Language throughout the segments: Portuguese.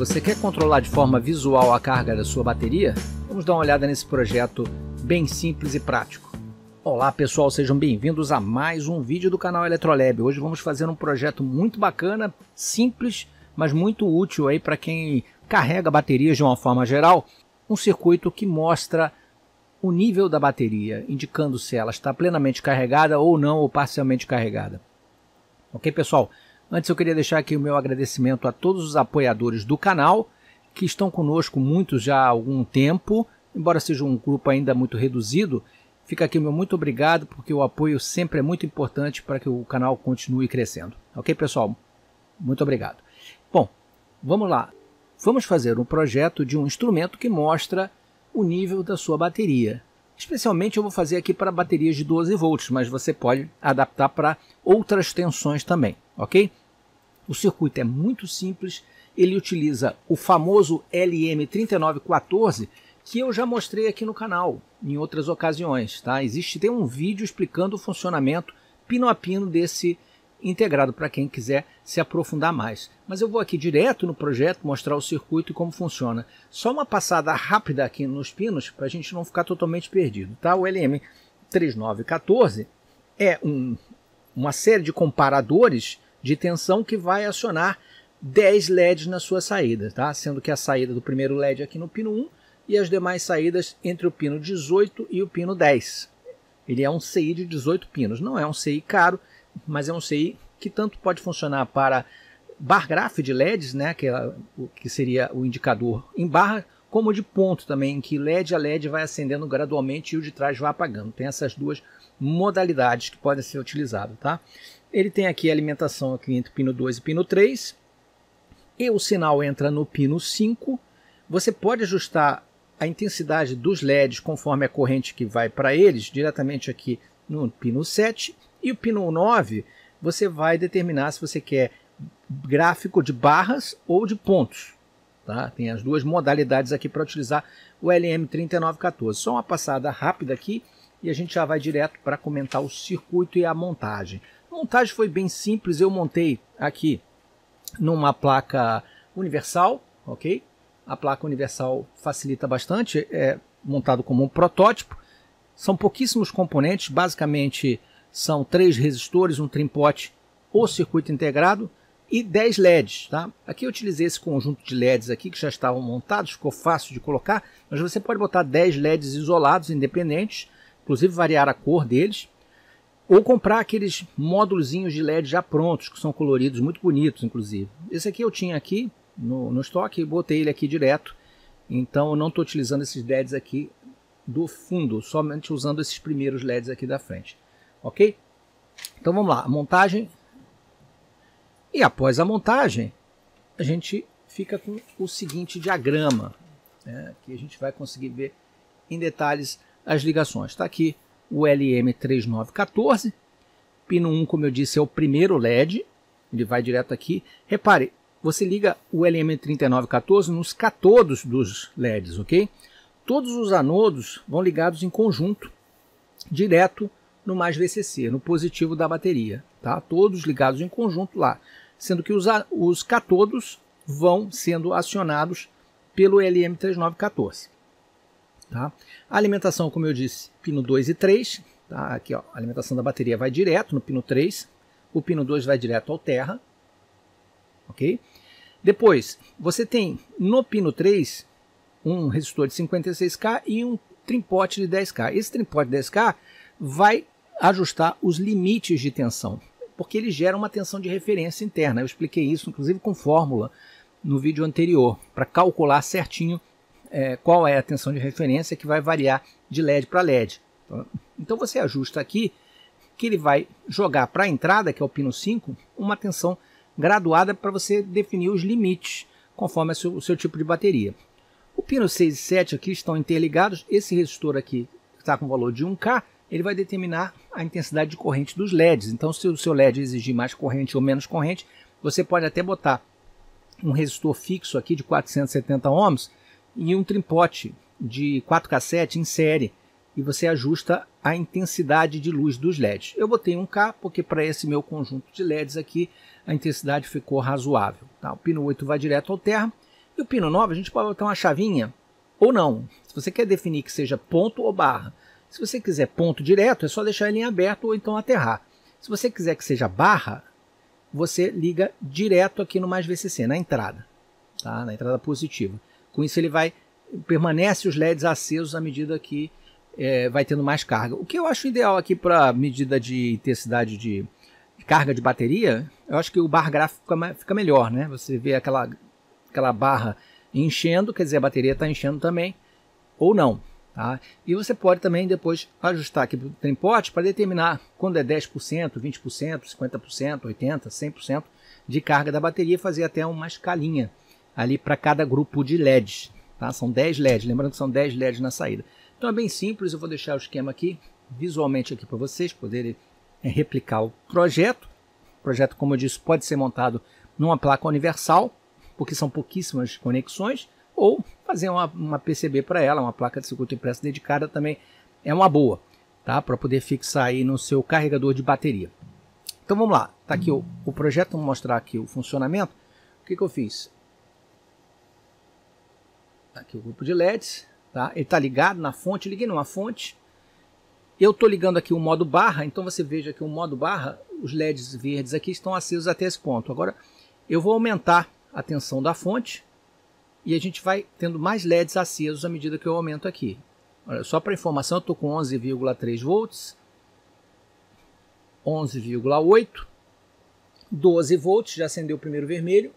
Você quer controlar de forma visual a carga da sua bateria? Vamos dar uma olhada nesse projeto bem simples e prático. Olá pessoal, sejam bem-vindos a mais um vídeo do canal Eletrolab. Hoje vamos fazer um projeto muito bacana, simples, mas muito útil aí para quem carrega baterias de uma forma geral. Um circuito que mostra o nível da bateria, indicando se ela está plenamente carregada ou não, ou parcialmente carregada. Ok, pessoal? Antes eu queria deixar aqui o meu agradecimento a todos os apoiadores do canal que estão conosco muitos já há algum tempo, embora seja um grupo ainda muito reduzido. Fica aqui o meu muito obrigado, porque o apoio sempre é muito importante para que o canal continue crescendo. Ok, pessoal? Muito obrigado. Bom, vamos lá. Vamos fazer um projeto de um instrumento que mostra o nível da sua bateria. Especialmente eu vou fazer aqui para baterias de 12 volts, mas você pode adaptar para outras tensões também, ok? O circuito é muito simples, ele utiliza o famoso LM3914 que eu já mostrei aqui no canal em outras ocasiões. Tá? Existe tem um vídeo explicando o funcionamento pino a pino desse integrado para quem quiser se aprofundar mais. Mas eu vou aqui direto no projeto mostrar o circuito e como funciona. Só uma passada rápida aqui nos pinos para a gente não ficar totalmente perdido. Tá? O LM3914 é um, uma série de comparadores de tensão que vai acionar 10 LEDs na sua saída, tá? sendo que a saída do primeiro LED aqui no pino 1 e as demais saídas entre o pino 18 e o pino 10. Ele é um CI de 18 pinos, não é um CI caro, mas é um CI que tanto pode funcionar para bar graph de LEDs, né, que, é, que seria o indicador em barra, como de ponto também, em que LED a LED vai acendendo gradualmente e o de trás vai apagando. Tem essas duas modalidades que podem ser utilizadas. Tá? Ele tem aqui a alimentação aqui entre pino 2 e pino 3. E o sinal entra no pino 5. Você pode ajustar a intensidade dos LEDs conforme a corrente que vai para eles, diretamente aqui no pino 7. E o pino 9, você vai determinar se você quer gráfico de barras ou de pontos. Tá? Tem as duas modalidades aqui para utilizar o LM3914. Só uma passada rápida aqui e a gente já vai direto para comentar o circuito e a montagem. A montagem foi bem simples, eu montei aqui numa placa universal, ok? A placa universal facilita bastante, é montado como um protótipo. São pouquíssimos componentes, basicamente são três resistores, um trimpote ou circuito integrado e 10 LEDs. Tá? Aqui eu utilizei esse conjunto de LEDs aqui que já estavam montados, ficou fácil de colocar, mas você pode botar 10 LEDs isolados, independentes, inclusive variar a cor deles. Ou comprar aqueles módulos de LED já prontos, que são coloridos, muito bonitos, inclusive. Esse aqui eu tinha aqui no, no estoque e botei ele aqui direto. Então eu não estou utilizando esses LEDs aqui do fundo, somente usando esses primeiros LEDs aqui da frente. Ok? Então vamos lá, montagem. E após a montagem, a gente fica com o seguinte diagrama, né, que a gente vai conseguir ver em detalhes as ligações. Está aqui o LM3914. Pino 1, como eu disse, é o primeiro LED. Ele vai direto aqui. Repare, você liga o LM3914 nos catodos dos LEDs, ok? Todos os anodos vão ligados em conjunto, direto no mais VCC, no positivo da bateria, tá? Todos ligados em conjunto lá, sendo que os, os catodos vão sendo acionados pelo LM3914. Tá? A alimentação, como eu disse, pino 2 e 3. Tá? Aqui, ó, a alimentação da bateria vai direto no pino 3. O pino 2 vai direto ao terra. Ok? Depois, você tem no pino 3 um resistor de 56K e um trimpote de 10K. Esse trimpote de 10K vai ajustar os limites de tensão, porque ele gera uma tensão de referência interna. Eu expliquei isso, inclusive, com fórmula no vídeo anterior, para calcular certinho é, qual é a tensão de referência que vai variar de LED para LED. Então você ajusta aqui que ele vai jogar para a entrada, que é o pino 5, uma tensão graduada para você definir os limites conforme o seu, o seu, tipo de bateria. O pino 6 e 7 aqui estão interligados. Esse resistor aqui está com valor de 1K, ele vai determinar a intensidade de corrente dos LEDs. Então, se o seu LED exigir mais corrente ou menos corrente, você pode até botar um resistor fixo aqui de 470 ohms e um trimpote de 4K7 em série e você ajusta a intensidade de luz dos LEDs. Eu botei um K porque para esse meu conjunto de LEDs aqui a intensidade ficou razoável. Tá? O pino 8 vai direto ao terra e E o pino 9 a gente pode botar uma chavinha ou não. Se você quer definir que seja ponto ou barra. Se você quiser ponto direto, é só deixar ele em aberto ou então aterrar. Se você quiser que seja barra, você liga direto aqui no mais VCC, na entrada, tá? na entrada positiva. Com isso ele vai permanece os LEDs acesos à medida que é, vai tendo mais carga. O que eu acho ideal aqui para medida de intensidade de, carga de bateria, eu acho que o bar gráfico fica, fica melhor, né? Você vê aquela, aquela barra enchendo, quer dizer, a bateria está enchendo também, ou não. Tá? E você pode também depois ajustar aqui para o trimpote para determinar quando é 10%, 20%, 50%, 80%, 100% de carga da bateria e fazer até uma escalinha ali para cada grupo de LEDs. Tá? São 10 LEDs, lembrando que são 10 LEDs na saída. Então é bem simples, eu vou deixar o esquema aqui visualmente aqui para vocês poderem é, replicar o projeto. O projeto, como eu disse, pode ser montado numa placa universal, porque são pouquíssimas conexões, ou fazer uma, uma PCB para ela, uma placa de circuito impresso dedicada também é uma boa, tá? Para poder fixar aí no seu carregador de bateria. Então vamos lá, tá aqui o, o projeto, vou mostrar aqui o funcionamento. O que, que eu fiz? Tá aqui o grupo de LEDs, tá? Ele está ligado na fonte, liguei numa fonte. Eu estou ligando aqui o modo barra, então você veja que o modo barra, os LEDs verdes aqui estão acesos até esse ponto. Agora eu vou aumentar a tensão da fonte e a gente vai tendo mais LEDs acesos à medida que eu aumento aqui. Olha, só para informação, eu estou com 11,3 volts, 11,8, 12 volts, já acendeu o primeiro vermelho,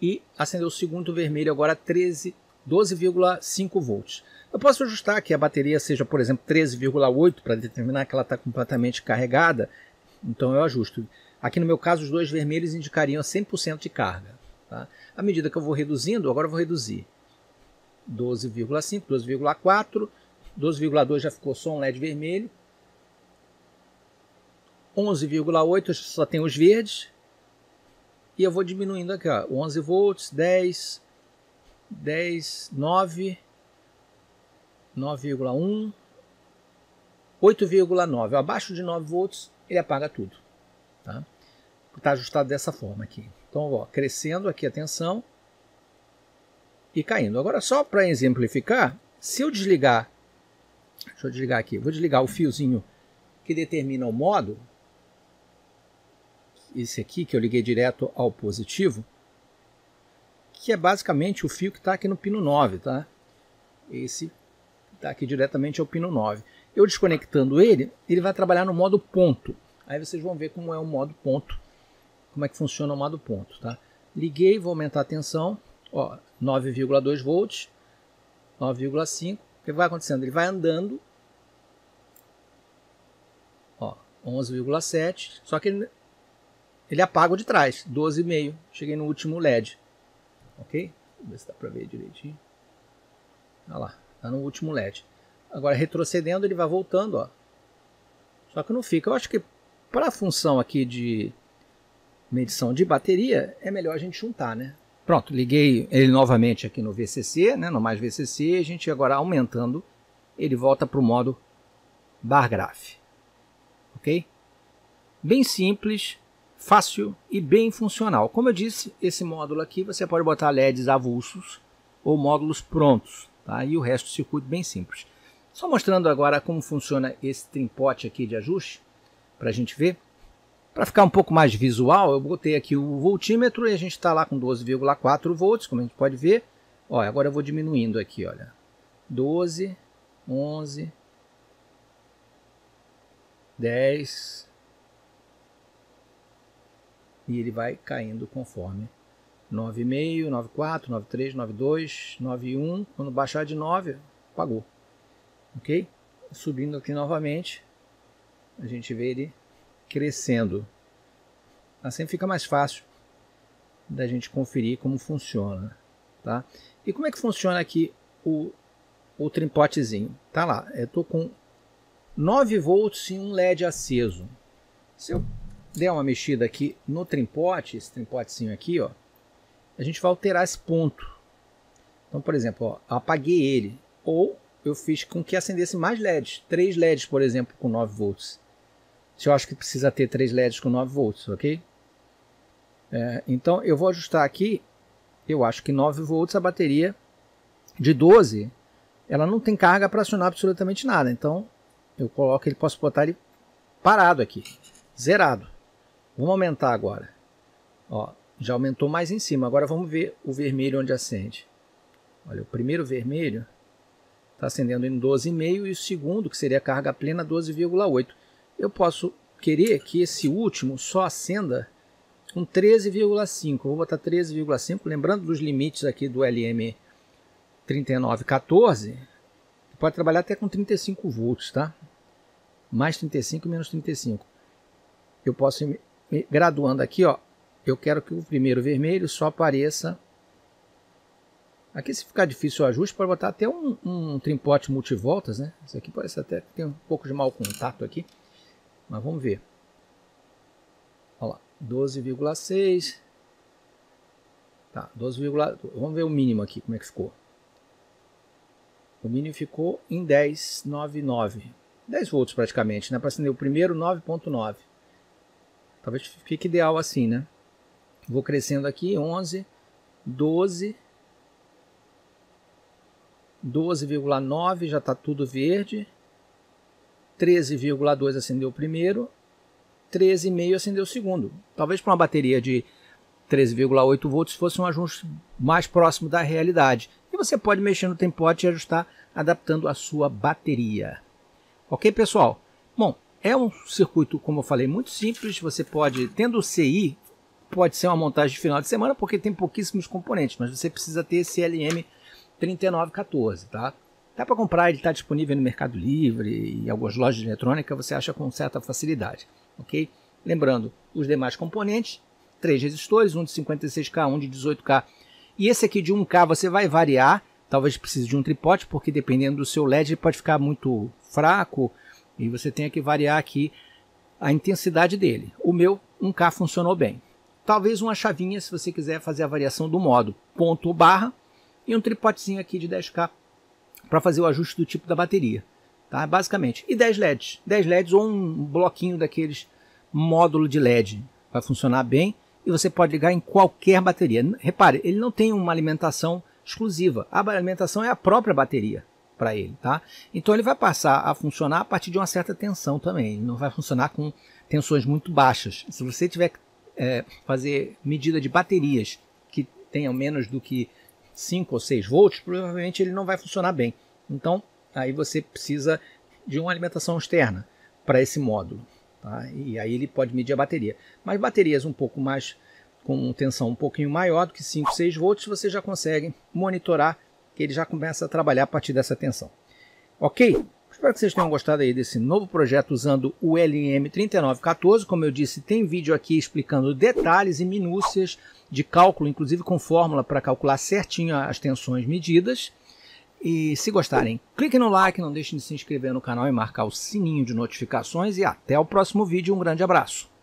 e acendeu o segundo vermelho agora 13, 12,5 volts. Eu posso ajustar que a bateria seja, por exemplo, 13,8 para determinar que ela está completamente carregada, então eu ajusto. Aqui no meu caso, os dois vermelhos indicariam 100% de carga. Tá? À medida que eu vou reduzindo, agora eu vou reduzir 12,5, 12,4, 12,2 já ficou só um LED vermelho, 11,8 só tem os verdes, e eu vou diminuindo aqui, ó, 11 volts, 10, 10, 9, 9,1, 8,9. Abaixo de 9 volts, ele apaga tudo. Tá? Está ajustado dessa forma aqui. Então, ó, crescendo aqui a tensão e caindo. Agora, só para exemplificar, se eu desligar, deixa eu desligar aqui, vou desligar o fiozinho que determina o modo, esse aqui que eu liguei direto ao positivo, que é basicamente o fio que está aqui no pino 9, tá? Esse está aqui diretamente ao pino 9. Eu desconectando ele, ele vai trabalhar no modo ponto. Aí vocês vão ver como é o modo ponto como é que funciona o modo ponto, tá? Liguei, vou aumentar a tensão, ó, 9,2 volts, 9,5. O que vai acontecendo? Ele vai andando, ó, 11,7. Só que ele, ele apaga o de trás, 12,5. Cheguei no último LED, ok? Vamos ver se dá para ver direitinho. Olha lá, tá no último LED. Agora retrocedendo ele vai voltando, ó. Só que não fica. Eu acho que para a função aqui de medição de bateria, é melhor a gente juntar, né? Pronto, liguei ele novamente aqui no VCC, né, no mais VCC, a gente agora aumentando, ele volta para o modo bar graph. Ok? Bem simples, fácil e bem funcional. Como eu disse, esse módulo aqui você pode botar LEDs avulsos ou módulos prontos, tá? e o resto do circuito bem simples. Só mostrando agora como funciona esse trimpote aqui de ajuste, para a gente ver. Para ficar um pouco mais visual, eu botei aqui o voltímetro e a gente está lá com 12,4 volts, como a gente pode ver. Ó, agora eu vou diminuindo aqui, olha. 12, 11, 10. E ele vai caindo conforme 9,5, 9,4, 9,3, 9,2, 9,1. Quando baixar de 9, apagou. Ok? Subindo aqui novamente, a gente vê ele crescendo. Assim fica mais fácil da gente conferir como funciona. Tá? E como é que funciona aqui o, o trimpotezinho? Tá lá, eu estou com 9 volts e um LED aceso. Se eu der uma mexida aqui no trimpote, esse trimpotezinho aqui, ó, a gente vai alterar esse ponto. Então, por exemplo, ó, apaguei ele. Ou eu fiz com que acendesse mais LEDs. 3 LEDs, por exemplo, com 9 volts se eu acho que precisa ter 3 LEDs com 9 volts, ok? É, então eu vou ajustar aqui eu acho que 9 volts a bateria de 12, ela não tem carga para acionar absolutamente nada. Então eu coloco ele, posso botar ele parado aqui, zerado. Vamos aumentar agora. Ó, já aumentou mais em cima. Agora vamos ver o vermelho onde acende. Olha, o primeiro vermelho está acendendo em 12,5 e o segundo, que seria a carga plena, 12,8. Eu posso querer que esse último só acenda com 13,5. Vou botar 13,5, lembrando dos limites aqui do LM 3914, pode trabalhar até com 35 volts, tá? Mais 35 menos 35. Eu posso graduando aqui, ó. Eu quero que o primeiro vermelho só apareça. Aqui se ficar difícil o ajuste, pode botar até um, um trimpote multivoltas, né? Isso aqui parece até que tem um pouco de mau contato aqui. Mas vamos ver. Olha lá, 12,6. Tá, 12, vamos ver o mínimo aqui, como é que ficou. O mínimo ficou em 10,99. 10 volts praticamente, né? Para acender o primeiro 9.9. Talvez fique ideal assim, né? Vou crescendo aqui, 11, 12, 12,9 já está tudo verde. 13,2 acendeu o primeiro, 13,5 acendeu o segundo. Talvez para uma bateria de 13,8 volts fosse um ajuste mais próximo da realidade. E você pode mexer no tempote e ajustar adaptando a sua bateria. Ok, pessoal? Bom, é um circuito, como eu falei, muito simples. Você pode, tendo o CI, pode ser uma montagem de final de semana, porque tem pouquíssimos componentes, mas você precisa ter esse LM 3914, tá? Dá para comprar, ele está disponível no Mercado Livre e algumas lojas de eletrônica, você acha com certa facilidade, ok? Lembrando, os demais componentes, três resistores, um de 56K, um de 18K, e esse aqui de 1K você vai variar, talvez precise de um tripote, porque dependendo do seu LED ele pode ficar muito fraco, e você tem que variar aqui a intensidade dele. O meu 1K funcionou bem. Talvez uma chavinha se você quiser fazer a variação do modo ponto barra, e um tripotezinho aqui de 10K para fazer o ajuste do tipo da bateria. Tá? Basicamente. E 10 LEDs. 10 LEDs ou um bloquinho daqueles módulo de LED. Vai funcionar bem e você pode ligar em qualquer bateria. Repare, ele não tem uma alimentação exclusiva. A alimentação é a própria bateria para ele, tá? Então ele vai passar a funcionar a partir de uma certa tensão também. Ele não vai funcionar com tensões muito baixas. Se você tiver que é, fazer medida de baterias que tenham menos do que 5 ou 6 volts, provavelmente ele não vai funcionar bem. Então, aí você precisa de uma alimentação externa para esse módulo. Tá? E aí ele pode medir a bateria. Mas baterias um pouco mais com tensão um pouquinho maior do que 5, 6 volts, você já consegue monitorar que ele já começa a trabalhar a partir dessa tensão. Ok? Espero que vocês tenham gostado aí desse novo projeto usando o LM3914. Como eu disse, tem vídeo aqui explicando detalhes e minúcias de cálculo, inclusive com fórmula para calcular certinho as tensões medidas. E se gostarem, cliquem no like, não deixem de se inscrever no canal e marcar o sininho de notificações. E até o próximo vídeo. Um grande abraço.